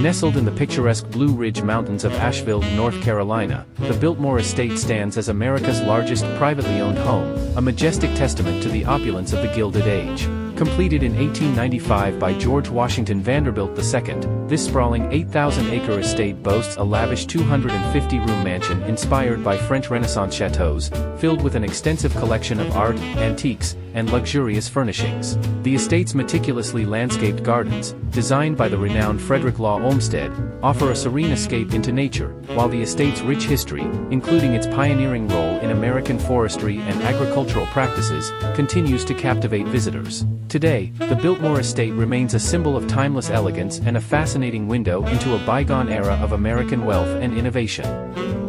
Nestled in the picturesque Blue Ridge Mountains of Asheville, North Carolina, the Biltmore Estate stands as America's largest privately owned home, a majestic testament to the opulence of the Gilded Age. Completed in 1895 by George Washington Vanderbilt II, this sprawling 8,000-acre estate boasts a lavish 250-room mansion inspired by French Renaissance chateaus, filled with an extensive collection of art, antiques, and luxurious furnishings. The estate's meticulously landscaped gardens, designed by the renowned Frederick Law Olmsted, offer a serene escape into nature, while the estate's rich history, including its pioneering role in American forestry and agricultural practices, continues to captivate visitors. Today, the Biltmore Estate remains a symbol of timeless elegance and a fascinating window into a bygone era of American wealth and innovation.